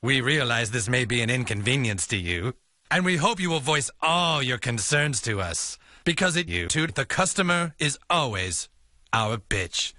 We realize this may be an inconvenience to you, and we hope you will voice all your concerns to us. Because it YouTube the customer is always our bitch.